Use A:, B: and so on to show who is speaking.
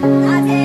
A: Amen.